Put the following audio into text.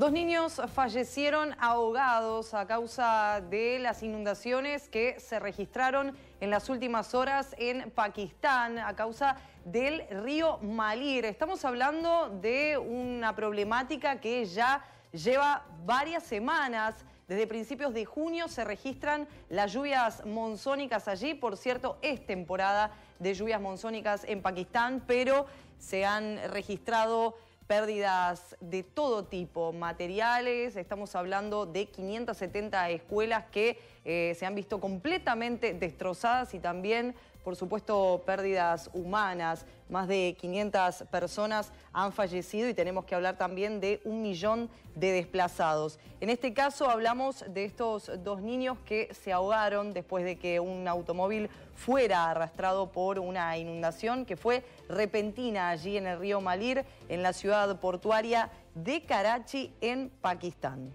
Dos niños fallecieron ahogados a causa de las inundaciones que se registraron en las últimas horas en Pakistán a causa del río Malir. Estamos hablando de una problemática que ya lleva varias semanas. Desde principios de junio se registran las lluvias monzónicas allí. Por cierto, es temporada de lluvias monzónicas en Pakistán, pero se han registrado pérdidas de todo tipo, materiales, estamos hablando de 570 escuelas que eh, se han visto completamente destrozadas y también, por supuesto, pérdidas humanas. Más de 500 personas han fallecido y tenemos que hablar también de un millón de desplazados. En este caso hablamos de estos dos niños que se ahogaron después de que un automóvil fuera arrastrado por una inundación que fue repentina allí en el río Malir, en la ciudad portuaria de Karachi, en Pakistán.